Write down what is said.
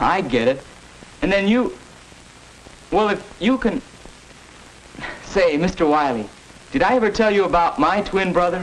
I get it. And then you... Well, if you can... Say, Mr. Wiley, did I ever tell you about my twin brother?